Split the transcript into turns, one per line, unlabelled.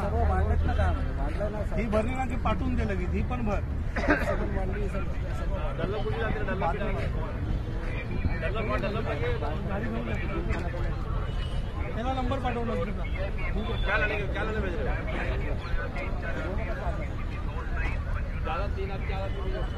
सर्व मांडत ना काम मांडलं ना
ही भरली ना की पाठवून दे लगेच. ही पण भर.
सगळं मांडली सर्व
गाडी घेऊन जा. त्याला नंबर पाठवला तुझा